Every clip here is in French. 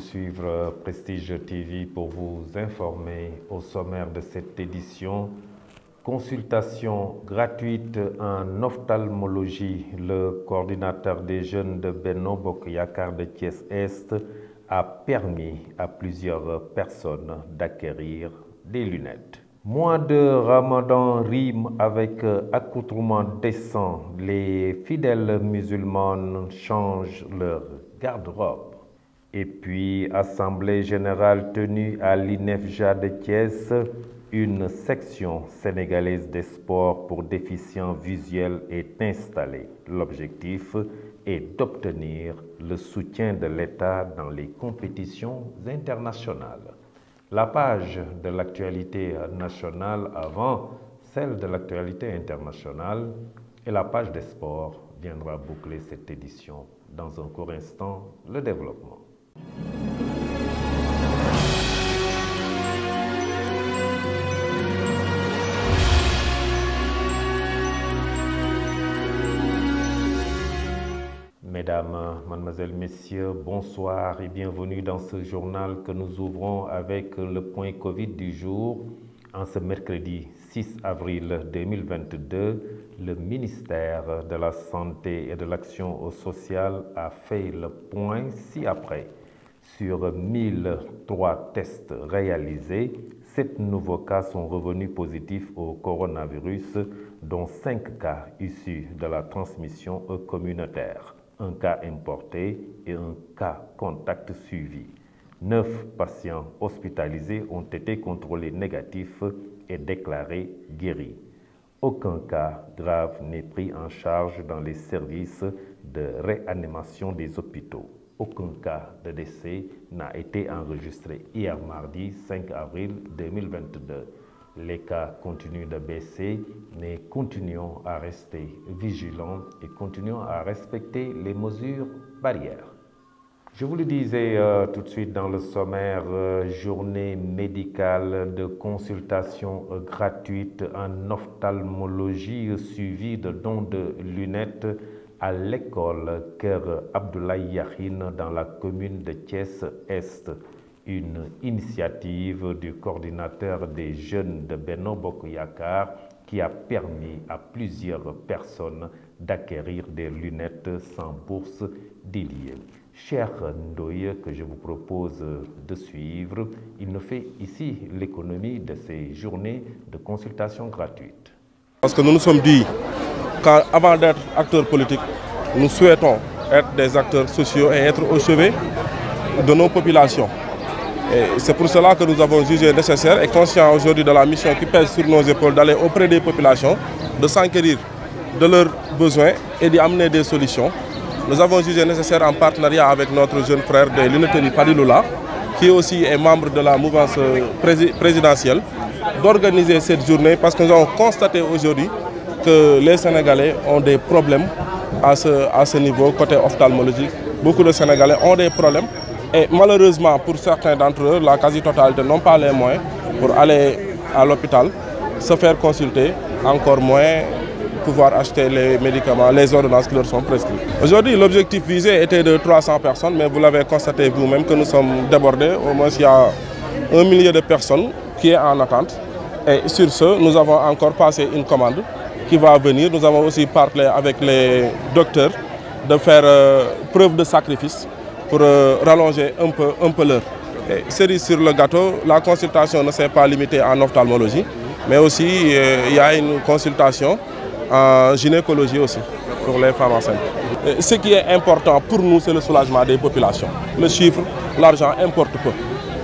Suivre Prestige TV pour vous informer au sommaire de cette édition. Consultation gratuite en ophtalmologie. Le coordinateur des jeunes de Benno Bokyakar de Thiès-Est a permis à plusieurs personnes d'acquérir des lunettes. Mois de Ramadan rime avec accoutrement décent. Les fidèles musulmans changent leur garde-robe. Et puis, Assemblée générale tenue à l'INEFJA de Thiès, une section sénégalaise des sports pour déficients visuels est installée. L'objectif est d'obtenir le soutien de l'État dans les compétitions internationales. La page de l'actualité nationale avant celle de l'actualité internationale et la page des sports viendra boucler cette édition. Dans un court instant, le développement. Mesdames, Mademoiselles, Messieurs, bonsoir et bienvenue dans ce journal que nous ouvrons avec le point Covid du jour. En ce mercredi 6 avril 2022, le ministère de la Santé et de l'Action sociale a fait le point ci-après. Sur 1003 tests réalisés, 7 nouveaux cas sont revenus positifs au coronavirus, dont 5 cas issus de la transmission communautaire un cas importé et un cas contact suivi. Neuf patients hospitalisés ont été contrôlés négatifs et déclarés guéris. Aucun cas grave n'est pris en charge dans les services de réanimation des hôpitaux. Aucun cas de décès n'a été enregistré hier mardi 5 avril 2022. Les cas continuent de baisser, mais continuons à rester vigilants et continuons à respecter les mesures barrières. Je vous le disais euh, tout de suite dans le sommaire, euh, journée médicale de consultation euh, gratuite en ophtalmologie suivie de dons de lunettes à l'école Ker Abdoulaye Yahin dans la commune de Thiès-Est une initiative du coordinateur des jeunes de Beno Bokoyakar qui a permis à plusieurs personnes d'acquérir des lunettes sans bourse déliée. Cher Ndoye, que je vous propose de suivre, il nous fait ici l'économie de ces journées de consultation gratuite. Parce que nous nous sommes dit qu'avant d'être acteurs politiques, nous souhaitons être des acteurs sociaux et être au chevet de nos populations. C'est pour cela que nous avons jugé nécessaire et conscient aujourd'hui de la mission qui pèse sur nos épaules d'aller auprès des populations, de s'enquérir de leurs besoins et d'y amener des solutions. Nous avons jugé nécessaire en partenariat avec notre jeune frère de l'Uneterie Fadiloula, qui aussi est membre de la mouvance présidentielle, d'organiser cette journée parce que nous avons constaté aujourd'hui que les Sénégalais ont des problèmes à ce, à ce niveau côté ophtalmologique. Beaucoup de Sénégalais ont des problèmes et malheureusement, pour certains d'entre eux, la quasi-totalité n'ont pas les moyens pour aller à l'hôpital, se faire consulter, encore moins pouvoir acheter les médicaments, les ordonnances qui leur sont prescrites. Aujourd'hui, l'objectif visé était de 300 personnes, mais vous l'avez constaté vous-même que nous sommes débordés. Au moins, il y a un millier de personnes qui est en attente. Et sur ce, nous avons encore passé une commande qui va venir. Nous avons aussi parlé avec les docteurs de faire euh, preuve de sacrifice pour euh, rallonger un peu, un peu l'heure. Cerise sur le gâteau, la consultation ne s'est pas limitée en ophtalmologie, mais aussi euh, il y a une consultation en gynécologie aussi pour les femmes enceintes. Ce qui est important pour nous, c'est le soulagement des populations. Le chiffre, l'argent importe peu.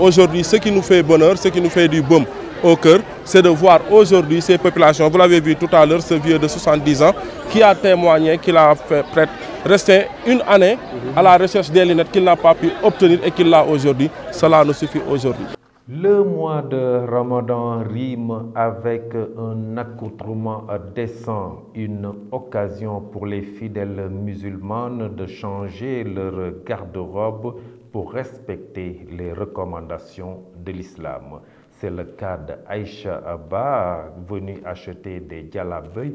Aujourd'hui, ce qui nous fait bonheur, ce qui nous fait du baume au cœur, c'est de voir aujourd'hui ces populations. Vous l'avez vu tout à l'heure, ce vieux de 70 ans qui a témoigné qu'il a fait prête rester une année à la recherche des lunettes qu'il n'a pas pu obtenir et qu'il a aujourd'hui. Cela nous suffit aujourd'hui. Le mois de Ramadan rime avec un accoutrement décent, une occasion pour les fidèles musulmanes de changer leur garde-robe pour respecter les recommandations de l'islam. C'est le cas d'Aïcha Abba, venue acheter des djalabés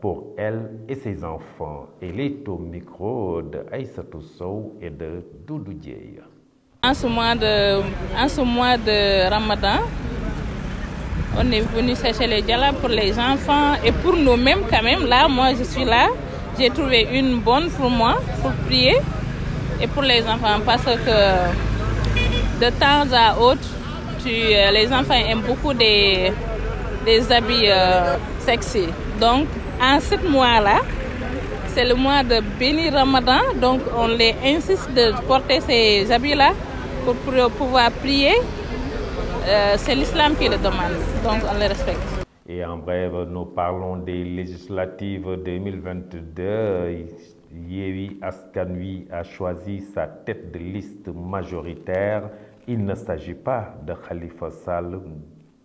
pour elle et ses enfants. Elle est au micro de Aïssatou Sow et de Doudou Dieye. En ce mois de, en ce mois de Ramadan, on est venu chercher les dialas pour les enfants et pour nous-mêmes quand même. Là, moi, je suis là. J'ai trouvé une bonne pour moi, pour prier et pour les enfants parce que de temps à autre, tu, les enfants aiment beaucoup des, des habits euh, sexy. Donc, en ce mois-là, c'est le mois de béni Ramadan, donc on les insiste de porter ces habits-là pour, pour, pouvoir prier. Euh, c'est l'islam qui le demande, donc on les respecte. Et en bref, nous parlons des législatives 2022. Yewi Askanui a choisi sa tête de liste majoritaire. Il ne s'agit pas de Khalifa Sall,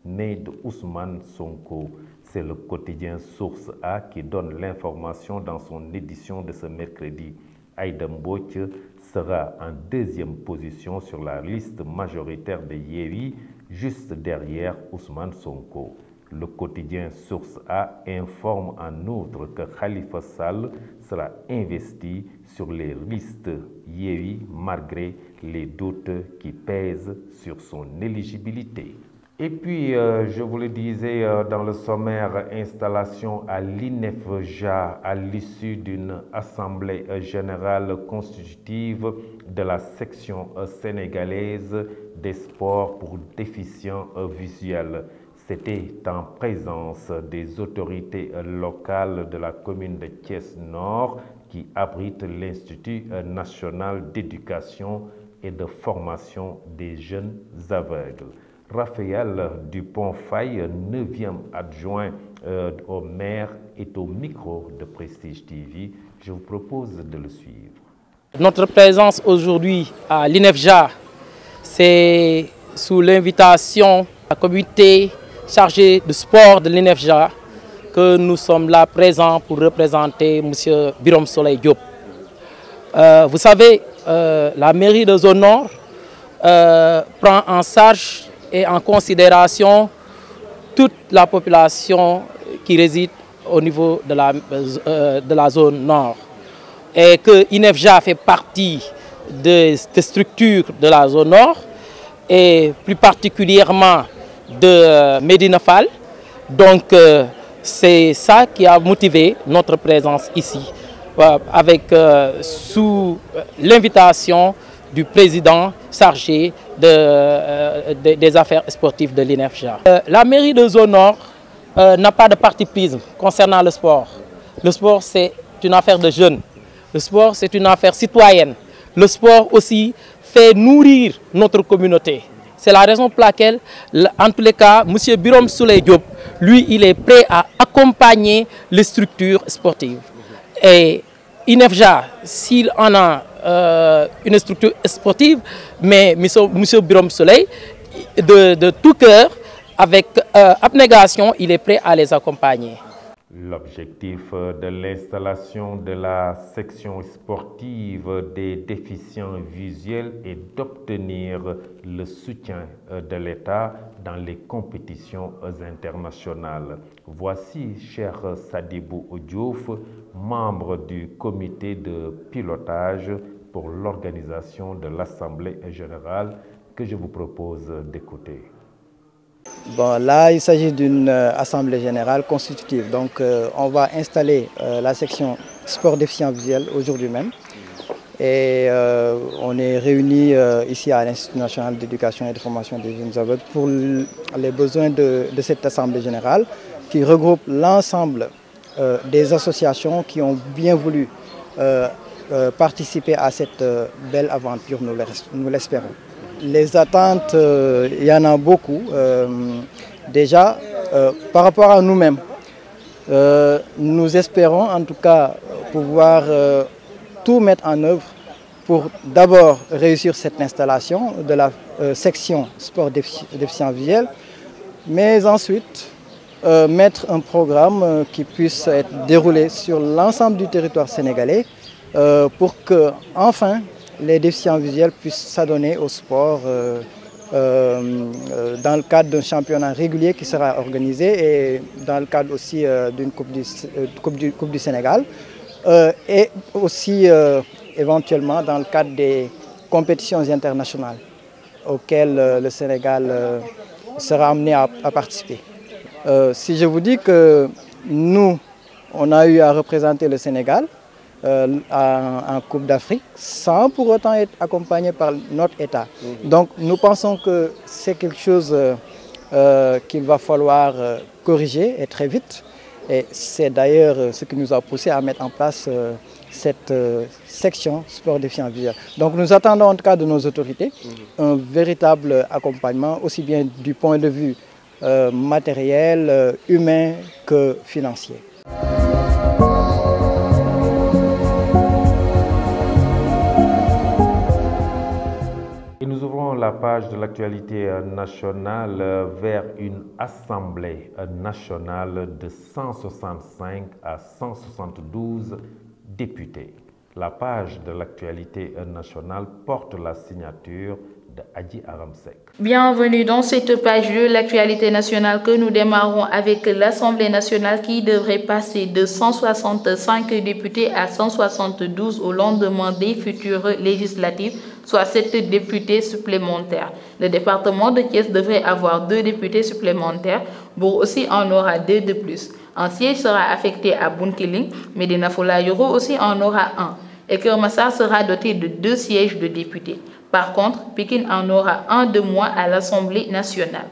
né de Ousmane Sonko. C'est le quotidien Source A qui donne l'information dans son édition de ce mercredi. Mbouch sera en deuxième position sur la liste majoritaire de Yewi, juste derrière Ousmane Sonko. Le quotidien Source A informe en outre que Khalifa Sall sera investi sur les listes Yewi malgré les doutes qui pèsent sur son éligibilité. Et puis, euh, je vous le disais euh, dans le sommaire, installation à l'INEFJA à l'issue d'une assemblée générale constitutive de la section sénégalaise des sports pour déficients visuels. C'était en présence des autorités locales de la commune de Thiès-Nord qui abrite l'Institut national d'éducation et de formation des jeunes aveugles. Raphaël Dupont-Faye, 9e adjoint euh, au maire, est au micro de Prestige TV. Je vous propose de le suivre. Notre présence aujourd'hui à l'INEFJA, c'est sous l'invitation de la communauté chargée de sport de l'INEFJA que nous sommes là présents pour représenter M. Birom Soleil Diop. Euh, vous savez, euh, la mairie de Zone Nord euh, prend en charge et en considération toute la population qui réside au niveau de la, de la zone nord. Et que INEFJA fait partie des de structures de la zone nord et plus particulièrement de euh, Medina. Donc euh, c'est ça qui a motivé notre présence ici, euh, avec sous l'invitation du président chargé de, de, des affaires sportives de l'INEFJA. la mairie de Zone n'a pas de parti prise concernant le sport. Le sport, c'est une affaire de jeunes. Le sport, c'est une affaire citoyenne. Le sport aussi fait nourrir notre communauté. C'est la raison pour laquelle, en tous les cas, M. Birom Souley Diop, lui, il est prêt à accompagner les structures sportives. Et INEFJA, s'il en a euh, une structure sportive, mais M. Birom Soleil, de, tout cœur, avec euh, abnégation, il est prêt à les accompagner. L'objectif de l'installation de la section sportive des déficients visuels est d'obtenir le soutien de l'État dans les compétitions internationales. Voici, cher Sadibou Odiouf, membre du comité de pilotage pour l'organisation de l'Assemblée générale que je vous propose d'écouter. Bon, là, il s'agit d'une euh, assemblée générale constitutive. Donc, euh, on va installer euh, la section sport déficient visuel aujourd'hui même. Et on est réunis ici à l'Institut national d'éducation et de formation des jeunes aveugles pour les besoins de, cette assemblée générale qui regroupe l'ensemble des associations qui ont bien voulu participer à cette belle aventure, nous l'espérons. Les attentes, euh, il y en a beaucoup. Euh, déjà, euh, par rapport à nous-mêmes, nous espérons en tout cas pouvoir tout mettre en œuvre pour d'abord réussir cette installation de la section sport déficient visuel, mais ensuite mettre un programme qui puisse être déroulé sur l'ensemble du territoire sénégalais pour que enfin les déficients visuels puissent s'adonner au sport euh, dans le cadre d'un championnat régulier qui sera organisé et dans le cadre aussi d'une coupe du, Sénégal. et aussi éventuellement dans le cadre des compétitions internationales auxquelles le Sénégal sera amené à, participer. si je vous dis que nous, on a eu à représenter le Sénégal en, Coupe d'Afrique sans pour autant être accompagné par notre État. Mhm. Donc nous pensons que c'est quelque chose qu'il va falloir corriger et très vite. Et c'est d'ailleurs ce qui nous a poussé à mettre en place cette section sport défiant visuel. Donc nous attendons en tout cas de nos autorités mhm. un véritable accompagnement, aussi bien du point de vue matériel, humain que financier. La page de l'actualité nationale vers une assemblée nationale de 165 à 172 députés. La page de l'actualité nationale porte la signature de Adi Aramsek. Bienvenue dans cette page de l'actualité nationale que nous démarrons avec l'Assemblée nationale qui devrait passer de 165 députés à 172 au lendemain des futures législatives soit sept députés supplémentaires. Le département de Thiès devrait avoir deux députés supplémentaires. Bourg aussi en aura deux de plus. Un siège sera affecté à Bunkiling, Medina Yoro aussi en aura un. Et Kermassar sera doté de deux sièges de députés. Par contre, Pékin en aura un de moins à l'Assemblée nationale.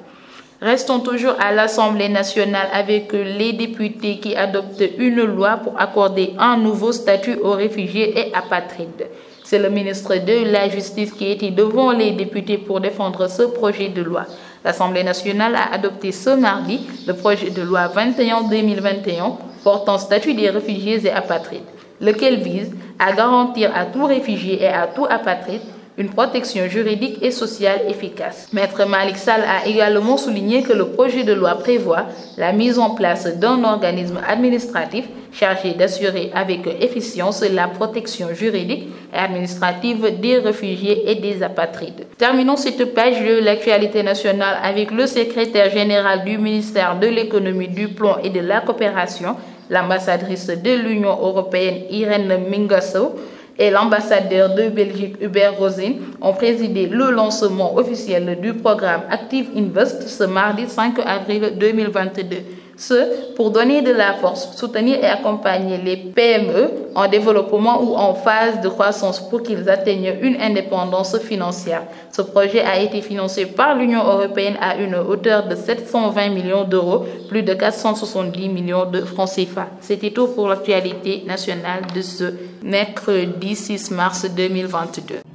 Restons toujours à l'Assemblée nationale avec les députés qui adoptent une loi pour accorder un nouveau statut aux réfugiés et apatrides. C'est le ministre de la Justice qui était devant les députés pour défendre ce projet de loi. L'Assemblée nationale a adopté ce mardi le projet de loi 21-2021 portant statut des réfugiés et apatrides, lequel vise à garantir à tout réfugié et à tout apatride une protection juridique et sociale efficace. Maître Malik Sall a également souligné que le projet de loi prévoit la mise en place d'un organisme administratif chargé d'assurer avec efficience la protection juridique et administrative des réfugiés et des apatrides. Terminons cette page de l'actualité nationale avec le secrétaire général du ministère de l'économie, du plan et de la coopération, l'ambassadrice de l'Union européenne Irène Mingasso, et l'ambassadeur de Belgique Hubert Rosin ont présidé le lancement officiel du programme Active Invest ce mardi 5 avril 2022. Ce, pour donner de la force, soutenir et accompagner les PME en développement ou en phase de croissance pour qu'ils atteignent une indépendance financière. Ce projet a été financé par l'Union européenne à une hauteur de 720 millions d'euros, plus de 470 millions de francs CFA. C'était tout pour l'actualité nationale de ce mercredi 6 mars 2022.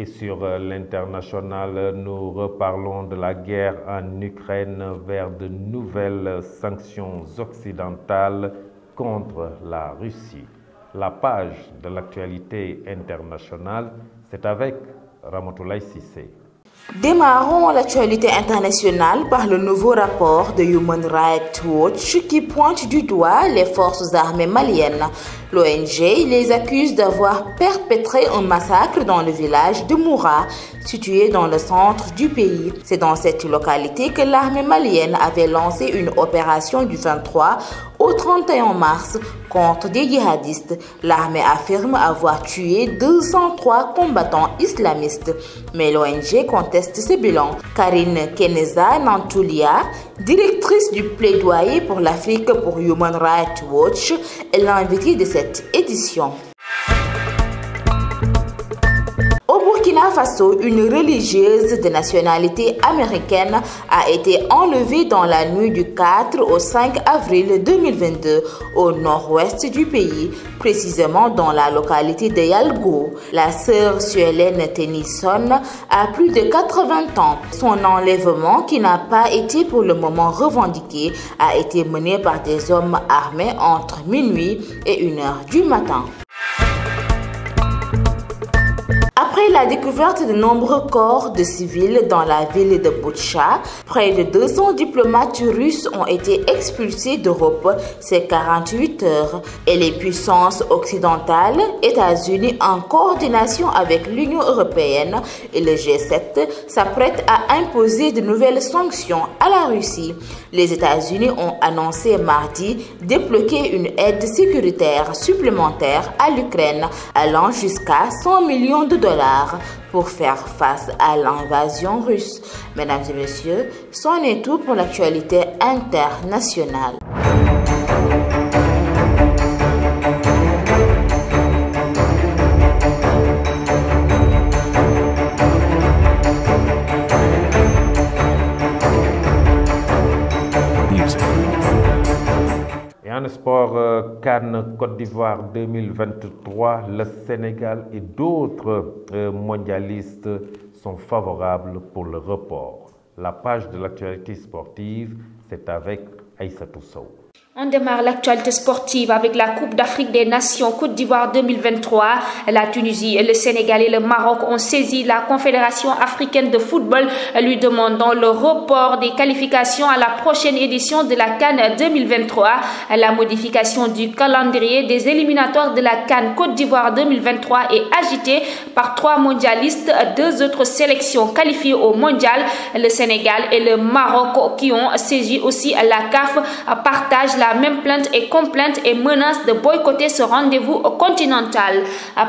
Et sur euh, l'international, nous reparlons de la guerre en Ukraine vers de nouvelles sanctions occidentales contre la Russie. La page de l'actualité internationale, c'est avec Ramatoulaye Sissé. Démarrons l'actualité internationale par le nouveau rapport de Human Rights Watch qui pointe du doigt les forces armées maliennes. L'ONG les accuse d'avoir perpétré un massacre dans le village de Moura, situé dans le centre du pays. C'est dans cette localité que l'armée malienne avait lancé une opération du 23 au 31 mars contre des djihadistes. L'armée affirme avoir tué 203 combattants islamistes, mais l'ONG conteste ce bilan. Karine Keneza Nantoulia, directrice du plaidoyer pour l'Afrique pour Human Rights Watch, est l'invitée de cette édition. Burkina Faso, une religieuse de nationalité américaine a été enlevée dans la nuit du 4 au 5 avril 2022 au nord-ouest du pays, précisément dans la localité de Yalgo. La sœur Suélène Tennyson a plus de 80 ans. Son enlèvement, qui n'a pas été pour le moment revendiqué, a été mené par des hommes armés entre minuit et 1 heure du matin. La découverte de nombreux corps de civils dans la ville de Boutcha, près de 200 diplomates russes ont été expulsés d'Europe ces 48 heures et les puissances occidentales, États-Unis en coordination avec l'Union européenne et le G7, s'apprêtent à imposer de nouvelles sanctions à la Russie. Les États-Unis ont annoncé mardi débloquer une aide sécuritaire supplémentaire à l'Ukraine allant jusqu'à 100 millions de dollars pour faire face à l'invasion russe. Mesdames et messieurs, c'en est tout pour l'actualité internationale. Sport, euh, Cannes Côte d'Ivoire 2023, le Sénégal et d'autres euh, mondialistes sont favorables pour le report. La page de l'actualité sportive, c'est avec Aïssa Sow. On démarre l'actualité sportive avec la Coupe d'Afrique des Nations Côte d'Ivoire 2023. La Tunisie, le Sénégal et le Maroc ont saisi la Confédération africaine de football lui demandant le report des qualifications à la prochaine édition de la Cannes 2023. La modification du calendrier des éliminatoires de la Cannes Côte d'Ivoire 2023 est agitée par trois mondialistes, deux autres sélections qualifiées au mondial, le Sénégal et le Maroc qui ont saisi aussi la CAF partagent la même plainte et complainte et menace de boycotter ce rendez-vous continental.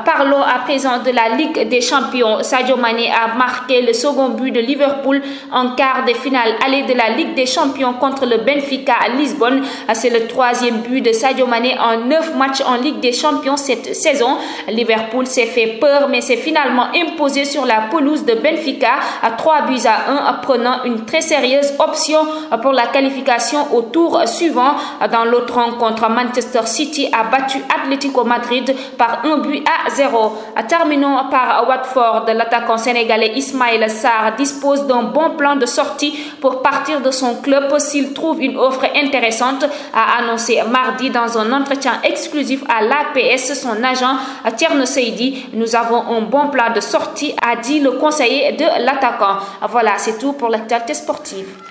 Parlons à présent de la Ligue des Champions. Sadio Mane a marqué le second but de Liverpool en quart de finale allée de la Ligue des Champions contre le Benfica à Lisbonne. C'est le troisième but de Sadio Mane en neuf matchs en Ligue des Champions cette saison. Liverpool s'est fait peur mais s'est finalement imposé sur la pelouse de Benfica à 3 buts à 1 prenant une très sérieuse option pour la qualification au tour suivant. Dans l'autre rencontre, Manchester City a battu Atlético Madrid par un but à zéro. Terminons par Watford. L'attaquant sénégalais Ismaël Sarr dispose d'un bon plan de sortie pour partir de son club s'il trouve une offre intéressante, a annoncé mardi dans un entretien exclusif à l'APS son agent Tierno Seidi. Nous avons un bon plan de sortie, a dit le conseiller de l'attaquant. Voilà, c'est tout pour l'actualité sportive.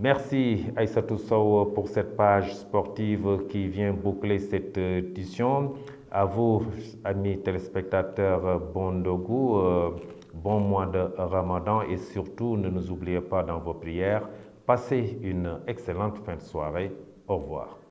Merci Aïssatou Sow pour cette page sportive qui vient boucler cette édition. À vous, amis téléspectateurs, bon dogu, euh, bon mois de Ramadan et surtout ne nous oubliez pas dans vos prières. Passez une excellente fin de soirée. Au revoir.